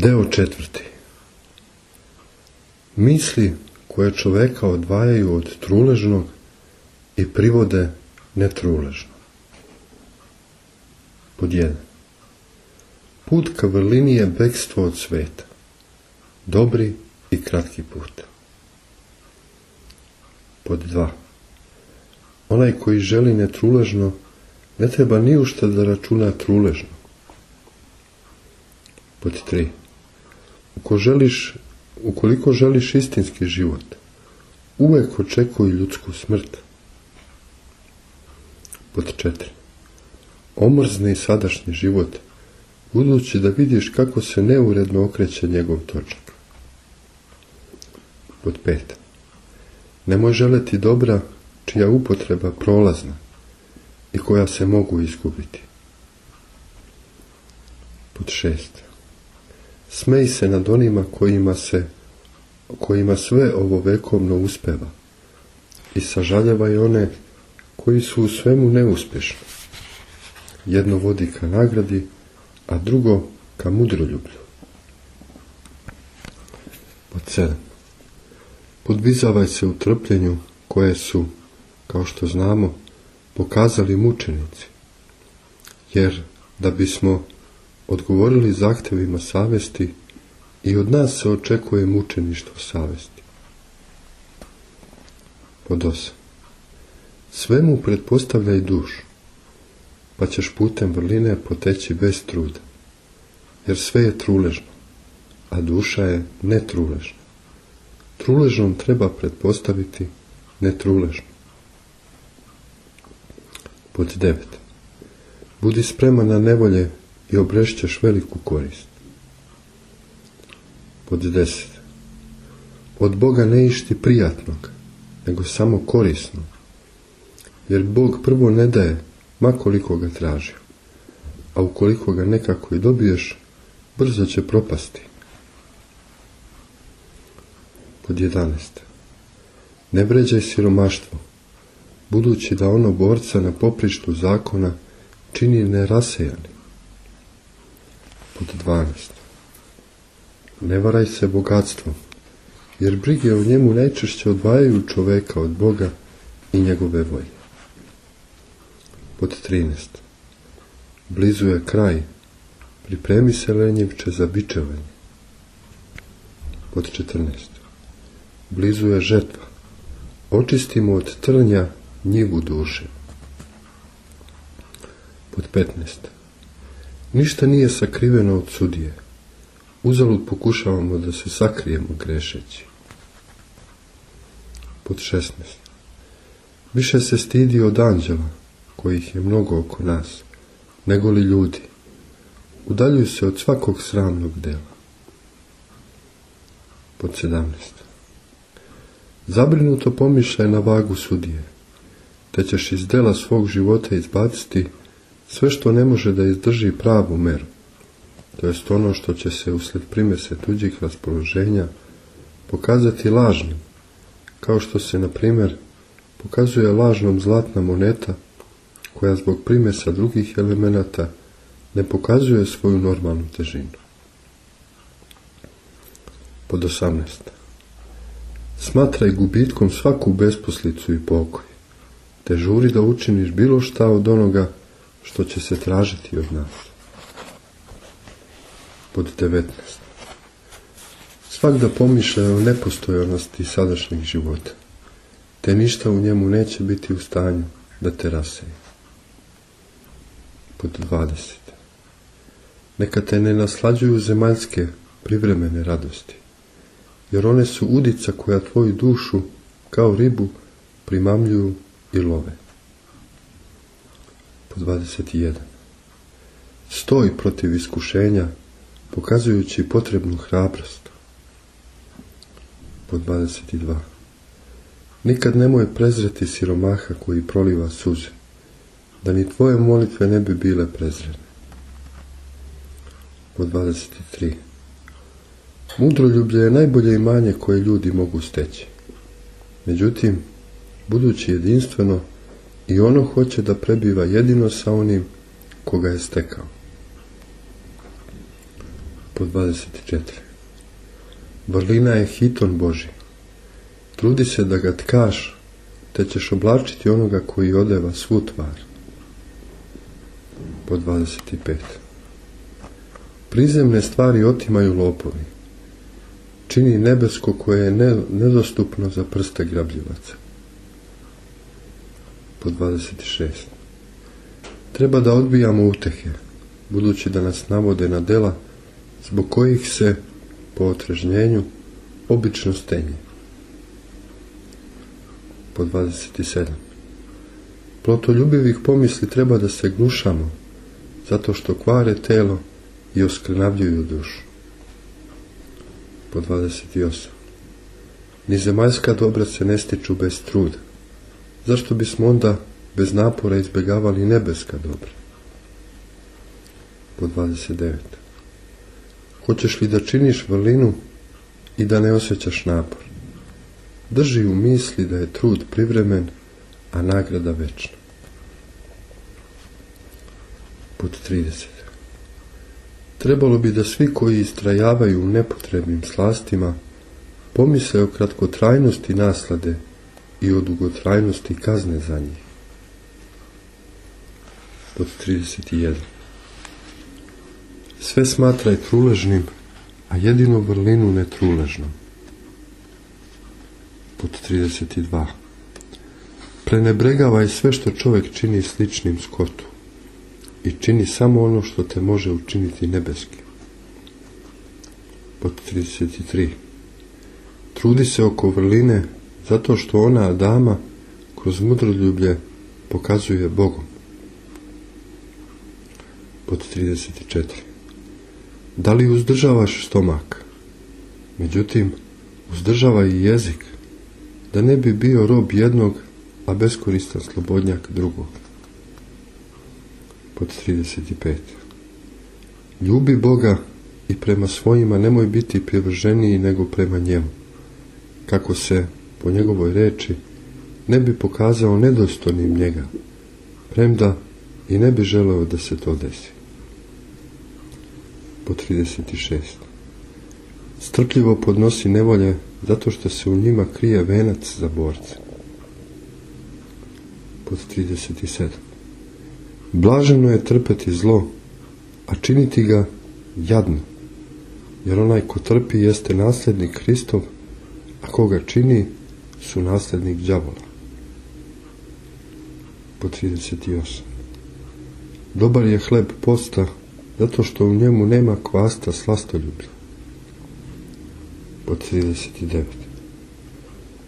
Deo četvrti Misli koje čoveka odvajaju od truležnog i privode netruležno. Pod jedan Put ka vrlini je bekstvo od sveta, dobri i kratki put. Pod dva. Onaj koji želi netruležno, ne treba ni ušta da računa truležno. Pod tri. Ako želiš, ukoliko želiš istinski život, uvek očekuj ljudsku smrt. Pod četiri. Omrzni sadašnji život, budući da vidiš kako se neuredno okreće njegov točak. Pod pet. Nemoj želeti dobra čija upotreba prolazna i koja se mogu izgubiti. Pod šest. Smej se nad onima kojima se kojima sve ovo vekovno uspeva i sažaljevaj one koji su u svemu neuspješni. Jedno vodi ka nagradi, a drugo ka mudroljublju. Pod sedam. Podvizavaj se u trpljenju koje su, kao što znamo, pokazali mučenici. Jer da bismo odgovorili zahtjevima savesti i od nas se očekuje mučeništvo savesti. Pod osam. Svemu pretpostavljaj dušu, pa ćeš putem vrline poteći bez truda, jer sve je truležno, a duša je netruležna. Truležnom treba pretpostaviti netruležno. Pod devet. Budi spreman na nevolje i obrešćeš veliku korist. Pod deset. Od Boga ne išti prijatnog, nego samo korisno. Jer Bog prvo ne daje, makoliko ga traži. A ukoliko ga nekako i dobiješ, brzo će propasti. Pod 11. Ne vređaj siromaštvo, budući da ono borca na poprištu zakona čini nerasejani. Pod 12. Ne varaj se bogatstvom, jer brige o njemu najčešće odvajaju čoveka od Boga i njegove volje. Pod 13. Blizu je kraj, pripremi se lenjivče za bičevanje. Pod 14. Blizu je žetva, očistimo od trnja njivu duše. Pod 15. Ništa nije sakriveno od sudije. Uzalud pokušavamo da se sakrijemo grešeći. Pod 16. Više se stidi od anđela, kojih je mnogo oko nas, nego li ljudi. Udaljuju se od svakog sramnog dela. Pod 17. Zabrinuto pomišljaj na vagu sudije, te ćeš iz dela svog života izbaciti sve što ne može da izdrži pravu meru, to jest ono što će se uslijed primese tuđih raspoloženja pokazati lažnim, kao što se, na primjer, pokazuje lažnom zlatna moneta koja zbog primesa drugih elemenata ne pokazuje svoju normalnu težinu. Pod 18. Smatraj gubitkom svaku besposlicu i pokoj, te žuri da učiniš bilo šta od onoga što će se tražiti od nas. Pod 19. Svak da pomišlja o nepostojanosti sadašnjeg života, te ništa u njemu neće biti u stanju da te raseje. Pod 20. Neka te ne naslađuju zemaljske privremene radosti, jer one su udica koja tvoju dušu kao ribu primamljuju i love. Pod 21. Stoj protiv iskušenja, pokazujući potrebnu hrabrost. Pod 22. Nikad nemoj prezreti siromaha koji proliva suze, da ni tvoje molitve ne bi bile prezrene. Pod 23. Mudroljublje je najbolje imanje koje ljudi mogu steći. Međutim, budući jedinstveno, i ono hoće da prebiva jedino sa onim koga je stekao. Pod 24. Vrlina je hiton Boži. Trudi se da ga tkaš, te ćeš oblačiti onoga koji odeva svu tvar. Pod 25. Prizemne stvari otimaju lopovi. Čini nebesko koje je nedostupno za prste grabljivaca. Pod 26. Treba da odbijamo utehe, budući da nas navode na dela zbog kojih se, po otrežnjenju, obično stenje. Pod 27. Plotoljubivih pomisli treba da se gnušamo, zato što kvare telo i oskrnavljuju dušu. Po 28. Ni zemaljska dobra se ne stiču bez truda. Zašto bismo onda bez napora izbjegavali nebeska dobra? Po 29. Hoćeš li da činiš vrlinu i da ne osjećaš napor? Drži u misli da je trud privremen, a nagrada večna. Pod 30. Trebalo bi da svi koji istrajavaju u nepotrebnim slastima pomisle o kratkotrajnosti naslade i o dugotrajnosti kazne za njih. Pod 31. Sve smatraj truležnim, a jedino vrlinu netruležnom. Pod 32. Prenebregavaj sve što čovjek čini sličnim skotu i čini samo ono što te može učiniti nebeski. Pod 33. Trudi se oko vrline zato što ona Adama kroz mudroljublje pokazuje Bogom. Pod 34. Da li uzdržavaš stomak? Međutim, uzdržava i jezik, da ne bi bio rob jednog, a beskoristan slobodnjak drugog pod 35. Ljubi Boga i prema svojima nemoj biti privrženiji nego prema njemu, kako se, po njegovoj reči, ne bi pokazao nedostojnim njega, premda i ne bi želeo da se to desi. Po 36. Strpljivo podnosi nevolje zato što se u njima krije venac za borce. Pod 37. Blaženo je trpeti zlo, a činiti ga jadno, jer onaj ko trpi jeste nasljednik Kristov, a koga čini su nasljednik đavola. Po 38. Dobar je hleb posta, zato što u njemu nema kvasta slastoljublja. Po 39.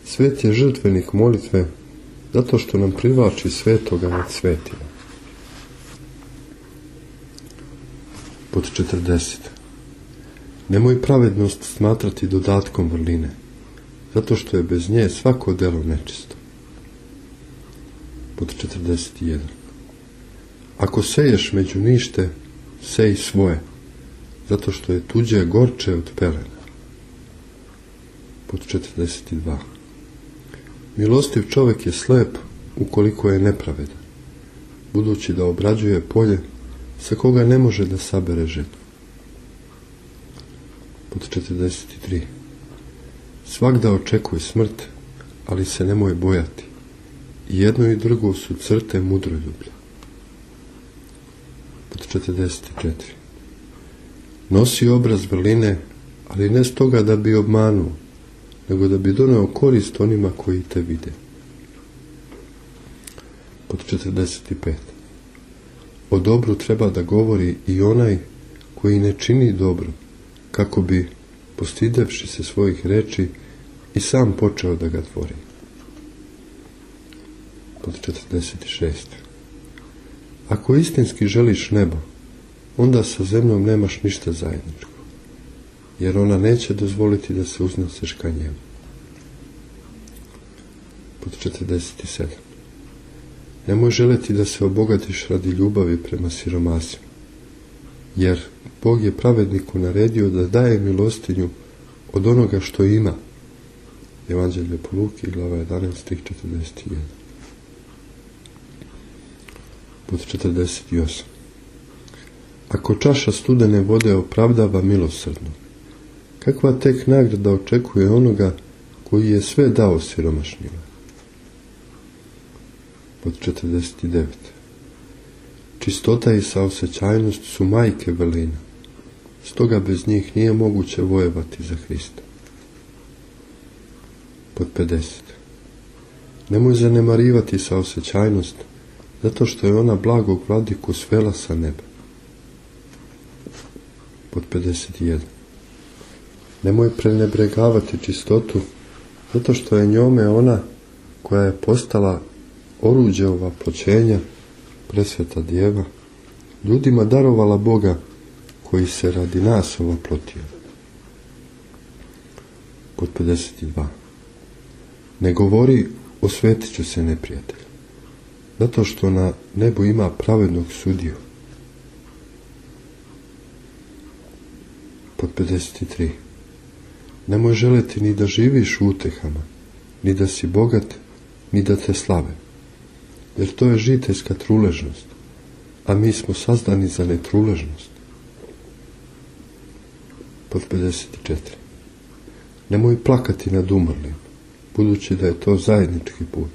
Svet je žrtvenik molitve, zato što nam privlači svetoga nad svetima. Pod 40. Nemoj pravednost smatrati dodatkom vrline, zato što je bez nje svako delo nečisto. Pod 41. Ako seješ među nište, sej svoje, zato što je tuđe gorče od pelena. Pod 42. Milostiv čovjek je slep ukoliko je nepravedan, budući da obrađuje polje sa koga ne može da sabere žetvu. Pod 43. Svak da očekuje smrt, ali se nemoj bojati. Jedno i drugo su crte mudroljublja. Pod 44. Nosi obraz vrline, ali ne stoga da bi obmanuo, nego da bi doneo korist onima koji te vide. Pod 45. O dobru treba da govori i onaj koji ne čini dobro, kako bi, postidevši se svojih reči, i sam počeo da ga tvori. Pod 46. Ako istinski želiš nebo, onda sa zemljom nemaš ništa zajedničko, jer ona neće dozvoliti da se uzneseš ka njemu. Pod 47. Nemoj želeti da se obogatiš radi ljubavi prema siromasima, jer Bog je pravedniku naredio da daje milostinju od onoga što ima. Evanđelje po Luki, glava 11, stih 41. Pod 48. Ako čaša studene vode opravdava milosrdno, kakva tek nagrada očekuje onoga koji je sve dao siromašnjima? Pod 49. Čistota i saosećajnost su majke velina, stoga bez njih nije moguće vojevati za Hrista. Pod 50. Nemoj zanemarivati saosećajnost, zato što je ona blagog vladiku svela sa neba. Pod 51. Nemoj prenebregavati čistotu, zato što je njome ona koja je postala oruđe ova počenja, presveta djeva, ljudima darovala Boga koji se radi nas ovoplotio. Pod 52. Ne govori osvetit ću se neprijatelj, zato što na nebu ima pravednog sudiju. Pod 53. Nemoj želeti ni da živiš u utehama, ni da si bogat, ni da te slave, jer to je žiteljska truležnost, a mi smo sazdani za netruležnost. Pod 54. Nemoj plakati nad umrlim, budući da je to zajednički put,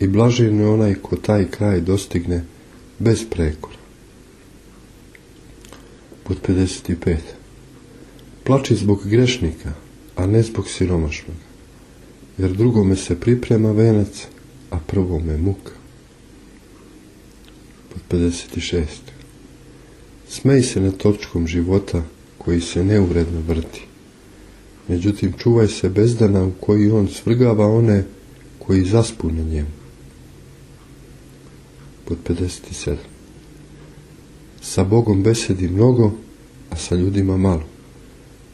i blažen je onaj ko taj kraj dostigne bez prekora. Pod 55. Plači zbog grešnika, a ne zbog siromašnog, jer drugome se priprema venac, a prvome muka. Pod 56. Smej se na točkom života koji se neuredno vrti. Međutim, čuvaj se bezdana u koji on svrgava one koji zaspu na njemu. Pod 57. Sa Bogom besedi mnogo, a sa ljudima malo.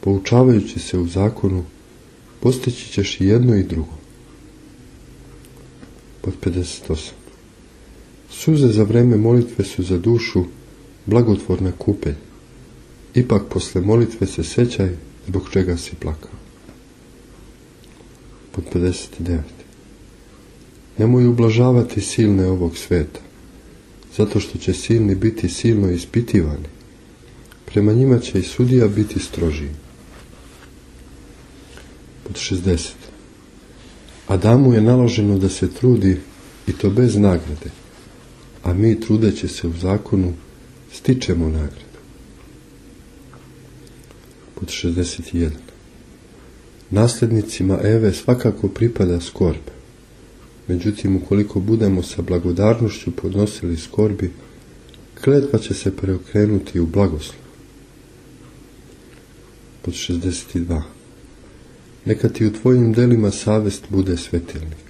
Poučavajući se u zakonu, postići ćeš i jedno i drugo. Pod 58. Suze za vreme molitve su za dušu blagotvorna kupelj. Ipak posle molitve se sećaj zbog čega si plakao. Pod 59. Nemoj ublažavati silne ovog sveta, zato što će silni biti silno ispitivani. Prema njima će i sudija biti strožiji. Pod 60. Adamu je naloženo da se trudi i to bez nagrade, a mi trudeći se u zakonu stičemo nagradu. Pod 61. Nasljednicima Eve svakako pripada skorb. Međutim, ukoliko budemo sa blagodarnošću podnosili skorbi, kletva će se preokrenuti u blagoslov. Pod 62. Neka ti u tvojim delima savest bude svetilnik,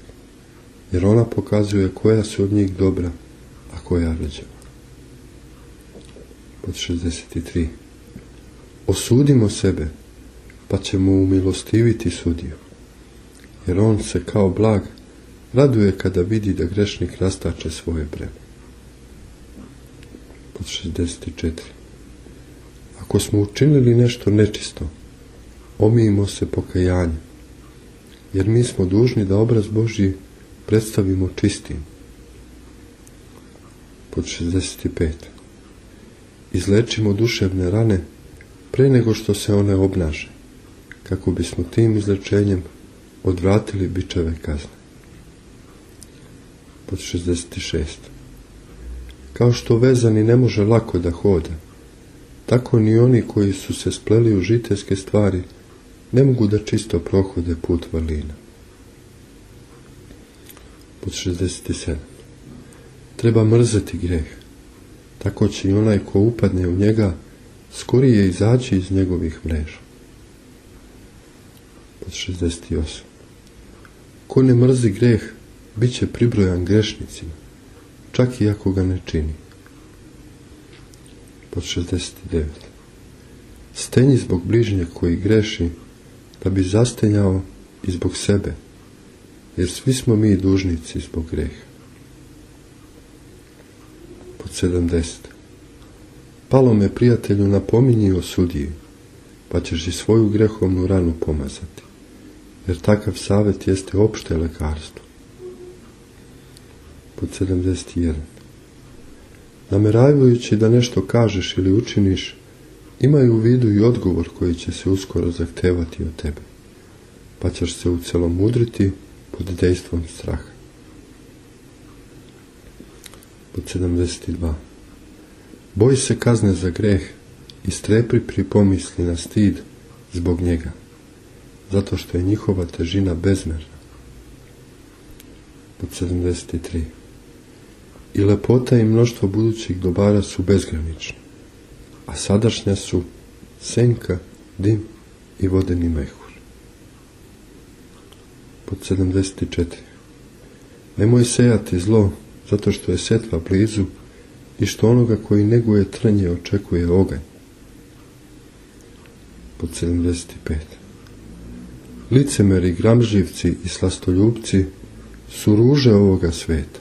jer ona pokazuje koja su od njih dobra, a koja rđava. Pod 63. Osudimo sebe, pa ćemo umilostiviti sudiju, jer on se kao blag raduje kada vidi da grešnik rastače svoje breme. Pod 64. Ako smo učinili nešto nečisto, omijimo se pokajanjem, jer mi smo dužni da obraz Božji predstavimo čistim. Pod 65. Izlečimo duševne rane pre nego što se one obnaže, kako bismo tim izlečenjem odvratili bičeve kazne. Pod 66. Kao što vezani ne može lako da hoda, tako ni oni koji su se spleli u žiteljske stvari ne mogu da čisto prohode put valina. Pod 67. Treba mrzeti greh, tako će i onaj ko upadne u njega skorije izaći iz njegovih mreža. Pod 68. Ko ne mrzi greh, bit će pribrojan grešnicima, čak i ako ga ne čini. Pod 69. Stenji zbog bližnje koji greši, da bi zastenjao i zbog sebe, jer svi smo mi dužnici zbog greha. Pod 70. Palo me prijatelju napominji o sudiji, pa ćeš i svoju grehovnu ranu pomazati, jer takav savjet jeste opšte lekarstvo. Pod 71. Nameravajući da nešto kažeš ili učiniš, imaj u vidu i odgovor koji će se uskoro zahtevati od tebe, pa ćeš se ucelomudriti pod dejstvom straha. Pod 72. Boj se kazne za greh i strepi pri pomisli na stid zbog njega, zato što je njihova težina bezmerna. Pod 73. I lepota i mnoštvo budućih dobara su bezgranične, a sadašnja su senka, dim i vodeni mehur. Pod 74. Nemoj sejati zlo, zato što je setva blizu i što onoga koji neguje trnje očekuje oganj. Pod 75. Licemeri, gramživci i slastoljubci su ruže ovoga sveta.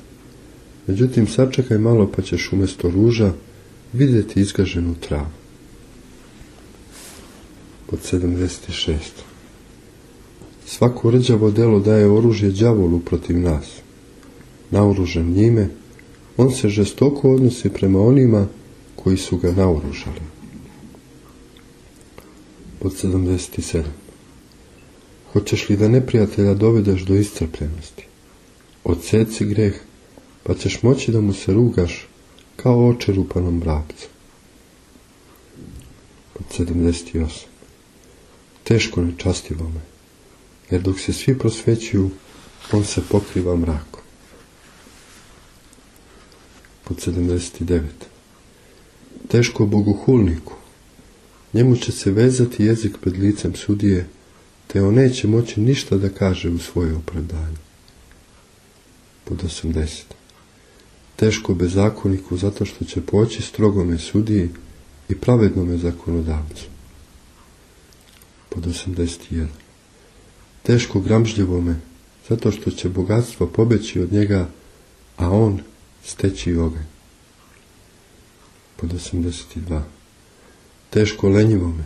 Međutim, sačekaj malo pa ćeš umjesto ruža vidjeti izgaženu travu. Pod 76. Svako rđavo delo daje oružje đavolu protiv nas. Naoružen njime, on se žestoko odnosi prema onima koji su ga naoružali. Pod 77. Hoćeš li da neprijatelja dovedeš do iscrpljenosti? Odseci greh, pa ćeš moći da mu se rugaš kao očerupanom vrapcu. Pod 78. Teško nečastivome, jer dok se svi prosvećuju, on se pokriva mrakom. Pod 79. Teško bogohulniku, njemu će se vezati jezik pred licem sudije, te on neće moći ništa da kaže u svoje opravdanje. Pod 80 teško bezakoniku zato što će poći strogome sudiji i pravednome zakonodavcu. Pod 81. Teško gramžljivome zato što će bogatstvo pobeći od njega, a on steći oganj. Pod 82. Teško lenjivome,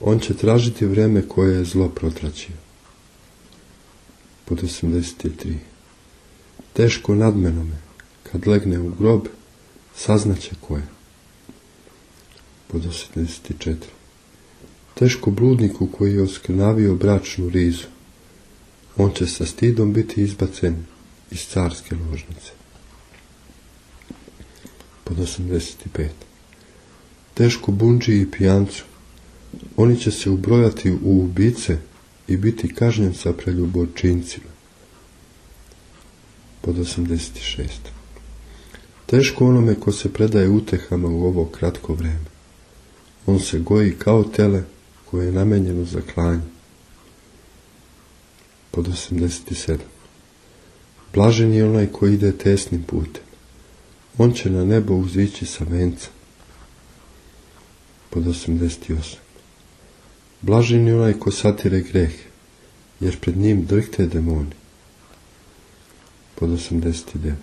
on će tražiti vrijeme koje je zlo protračio. Pod 83. Teško nadmenome, kad legne u grob, saznaće ko je. Pod 84. Teško bludniku koji je oskrnavio bračnu rizu. On će sa stidom biti izbacen iz carske ložnice. Pod 85. Teško bunđi i pijancu. Oni će se ubrojati u ubice i biti kažnjen sa preljubočincima. Pod 86. Teško onome ko se predaje utehama u ovo kratko vrijeme. On se goji kao tele koje je namenjeno za klanje. Pod 87. Blažen je onaj koji ide tesnim putem. On će na nebo uzići sa venca. Pod 88. Blažen je onaj ko satire greh, jer pred njim drhte demoni. Pod 89.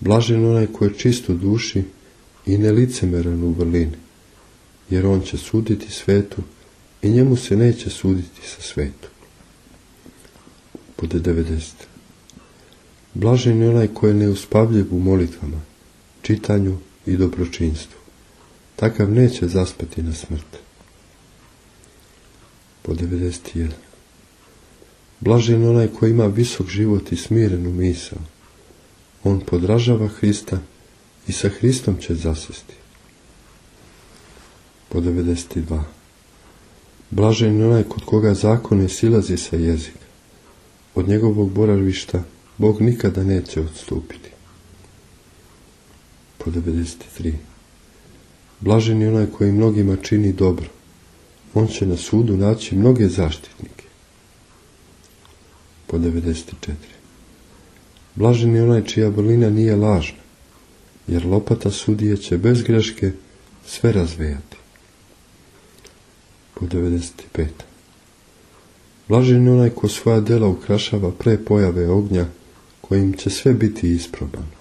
Blažen onaj ko je čist u duši i nelicemeran u vrlini, jer on će suditi svetu i njemu se neće suditi sa svetu. Pod 90. Blažen je onaj ko je neuspavljiv u molitvama, čitanju i dobročinstvu. Takav neće zaspati na smrt. Pod 91. Blažen je onaj ko ima visok život i smirenu misao, on podražava Hrista i sa Hristom će zasesti. Po 92. Blažen je onaj kod koga zakon ne silazi sa jezika. Od njegovog boravišta Bog nikada neće odstupiti. Po 93. Blažen je onaj koji mnogima čini dobro. On će na sudu naći mnoge zaštitnike. Po 94. Blažen je onaj čija vrlina nije lažna, jer lopata sudije će bez greške sve razvejati. Po 95. Blažen je onaj ko svoja dela ukrašava pre pojave ognja, kojim će sve biti isprobano.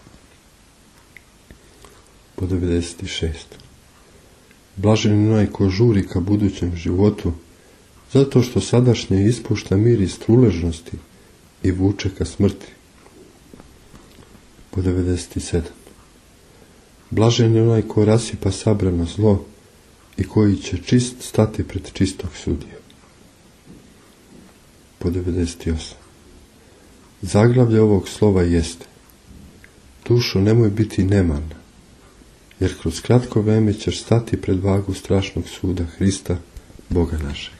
Po 96. Blažen onaj ko žuri ka budućem životu, zato što sadašnje ispušta mir iz truležnosti i vuče ka smrti po 97. Blažen je onaj ko rasipa sabrano zlo i koji će čist stati pred čistog sudija. Po 98. Zaglavlje ovog slova jeste Dušo, nemoj biti neman, jer kroz kratko vreme ćeš stati pred vagu strašnog suda Hrista, Boga našeg.